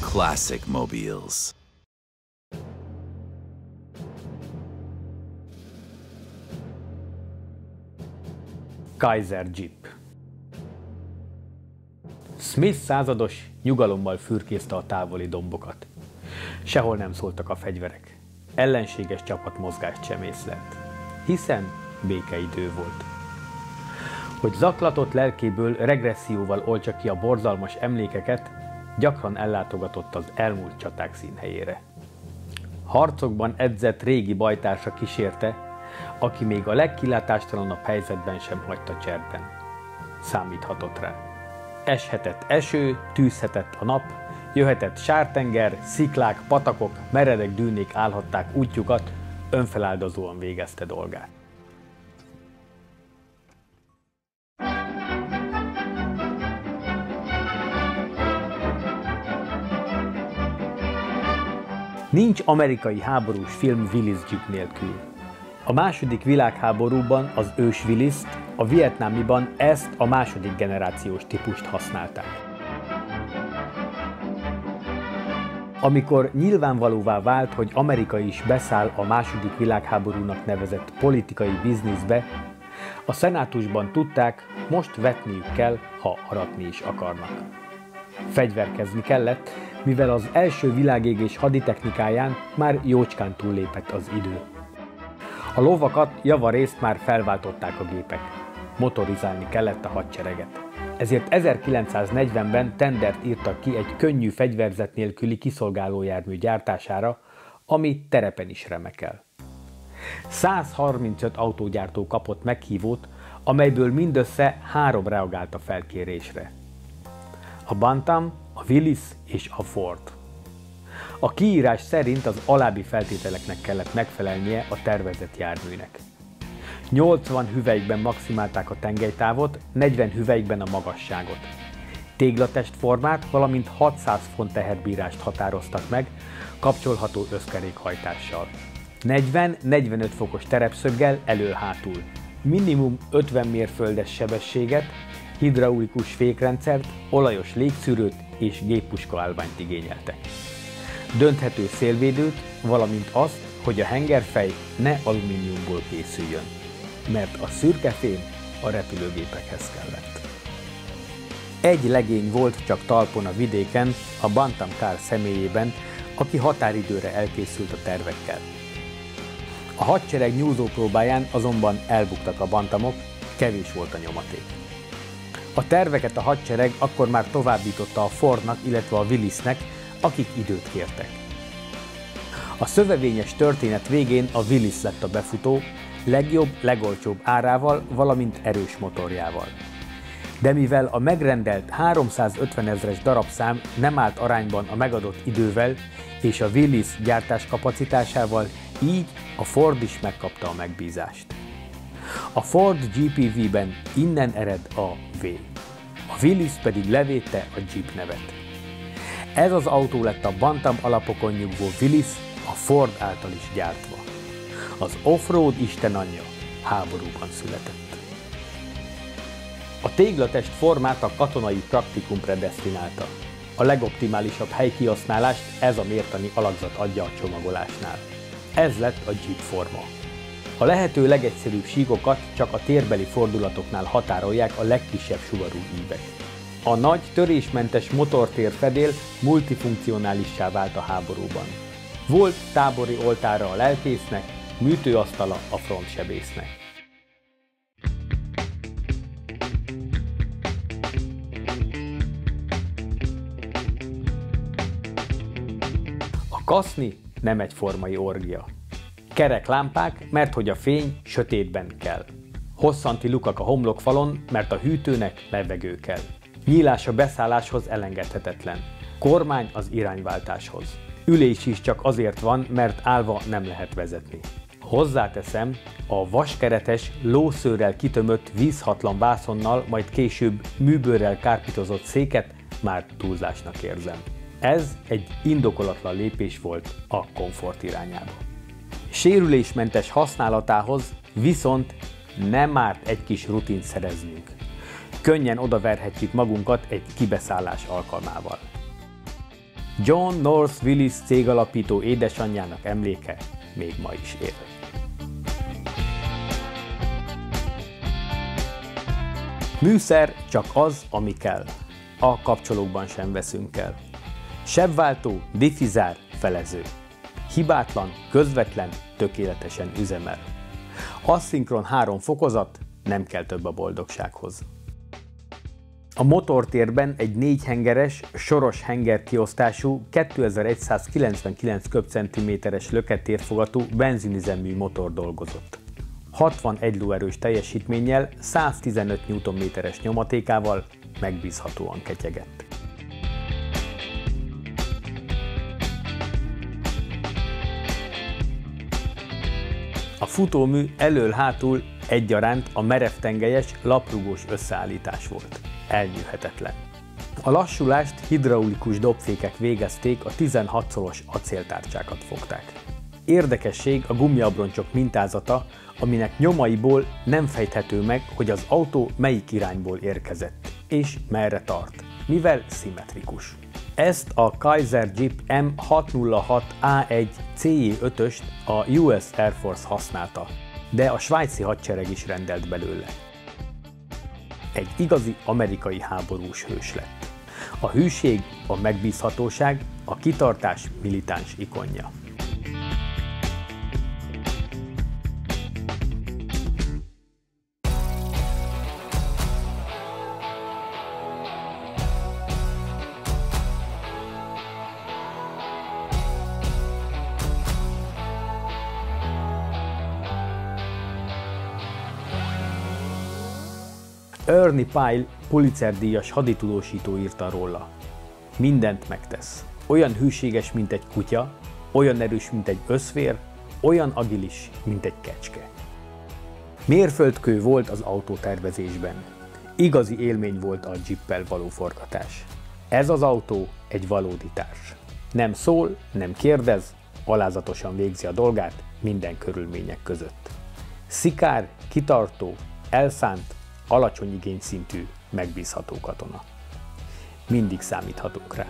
Classic Mobiles. Kaiser Jeep Smith százados nyugalommal fürkészte a távoli dombokat. Sehol nem szóltak a fegyverek. Ellenséges csapat mozgást sem észlelt. Hiszen békeidő volt. Hogy zaklatott lelkéből regresszióval oltsa ki a borzalmas emlékeket, gyakran ellátogatott az elmúlt csaták színhelyére. Harcokban edzett régi bajtársa kísérte, aki még a legkilátástalanabb helyzetben sem hagyta cserben. Számíthatott rá. Eshetett eső, tűzhetett a nap, jöhetett sártenger, sziklák, patakok, meredek dűnék állhatták útjukat, önfeláldozóan végezte dolgát. Nincs amerikai háborús film Willis Duke nélkül. A második világháborúban az ős willis a vietnámiban ezt a második generációs típust használták. Amikor nyilvánvalóvá vált, hogy Amerika is beszáll a második világháborúnak nevezett politikai bizniszbe, a szenátusban tudták, most vetniük kell, ha aratni is akarnak. Fegyverkezni kellett, mivel az első világégés haditechnikáján már jócskán túllépett az idő. A lovakat javarészt már felváltották a gépek. Motorizálni kellett a hadsereget. Ezért 1940-ben tendert írtak ki egy könnyű fegyverzet nélküli kiszolgálójármű gyártására, ami terepen is remekel. 135 autógyártó kapott meghívót, amelyből mindössze három reagált a felkérésre. A Bantam, a Willis és a Ford. A kiírás szerint az alábbi feltételeknek kellett megfelelnie a tervezett járműnek. 80 hüvelykben maximálták a tengelytávot, 40 hüvelykben a magasságot. Téglatest formát, valamint 600 font teherbírást határoztak meg, kapcsolható összkerékhajtással. 40-45 fokos terepszöggel elő-hátul. Minimum 50 mérföldes sebességet, hidraulikus fékrendszert, olajos légszűrőt és géppuska állványt igényeltek. Dönthető szélvédőt, valamint azt, hogy a hengerfej ne alumíniumból készüljön, mert a szürke fém a repülőgépekhez kellett. Egy legény volt csak talpon a vidéken, a Bantam Kár személyében, aki határidőre elkészült a tervekkel. A hadsereg nyúzó próbáján azonban elbuktak a bantamok, kevés volt a nyomaték. A terveket a hadsereg akkor már továbbította a Fordnak, illetve a Willisnek, akik időt kértek. A szövevényes történet végén a Willis lett a befutó, legjobb, legolcsóbb árával, valamint erős motorjával. De mivel a megrendelt 350 ezres darabszám nem állt arányban a megadott idővel és a Willis gyártás kapacitásával, így a Ford is megkapta a megbízást. A Ford GPV-ben innen ered a V. A Willis pedig levédte a Jeep nevet. Ez az autó lett a Bantam alapokon nyugvó Willis, a Ford által is gyártva. Az offroad istenanyja háborúban született. A téglatest formát a katonai praktikum predestinálta. A legoptimálisabb helykihasználást ez a mértani alakzat adja a csomagolásnál. Ez lett a Jeep forma. A lehető legegyszerűbb síkokat csak a térbeli fordulatoknál határolják a legkisebb sugarú ívek. A nagy, törésmentes motortér fedél multifunkcionálissá vált a háborúban. Volt tábori oltára a lelkésznek, műtőasztala a frontsebésznek. A kaszni nem egy formai orgia. Kerek lámpák, mert hogy a fény sötétben kell. Hosszanti lukak a homlokfalon, mert a hűtőnek levegő kell. Nyílás a beszálláshoz elengedhetetlen. Kormány az irányváltáshoz. Ülés is csak azért van, mert állva nem lehet vezetni. Hozzáteszem, a vaskeretes, lószőrrel kitömött vízhatlan vászonnal, majd később műbőrrel kárpitozott széket már túlzásnak érzem. Ez egy indokolatlan lépés volt a komfort irányába. Sérülésmentes használatához viszont nem árt egy kis rutint szereznünk. Könnyen odaverhetjük magunkat egy kibeszállás alkalmával. John North Willis cégalapító édesanyjának emléke még ma is él. Műszer csak az, ami kell. A kapcsolókban sem veszünk el. Sebváltó, diffizár, felező. Hibátlan, közvetlen, tökéletesen üzemel. Asszinkron három fokozat, nem kell több a boldogsághoz. A motortérben egy négyhengeres, soros henger kiosztású 2199 köbcentiméteres löketérfogatú benzinüzemű motor dolgozott. 61 lóerős teljesítménnyel, 115 Nm-es nyomatékával megbízhatóan ketyegett. A futómű elől-hátul egyaránt a merevtengelyes, laprugós összeállítás volt. Elnyűhetetlen. A lassulást hidraulikus dobfékek végezték, a 16 szolos acéltárcsákat fogták. Érdekesség a gumiabroncsok mintázata, aminek nyomaiból nem fejthető meg, hogy az autó melyik irányból érkezett, és merre tart, mivel szimmetrikus. Ezt a Kaiser Jeep M606A1 CE5-öst a US Air Force használta, de a svájci hadsereg is rendelt belőle. Egy igazi amerikai háborús hős lett. A hűség, a megbízhatóság, a kitartás militáns ikonja. Ernie Pyle Pulitzer-díjas haditudósító írta róla. Mindent megtesz. Olyan hűséges, mint egy kutya, olyan erős, mint egy összvér, olyan agilis, mint egy kecske. Mérföldkő volt az autótervezésben. Igazi élmény volt a Jeeppel való forgatás. Ez az autó egy valódi társ. Nem szól, nem kérdez, alázatosan végzi a dolgát minden körülmények között. Szikár, kitartó, elszánt, alacsony igényszintű, megbízható katona. Mindig számíthatunk rá.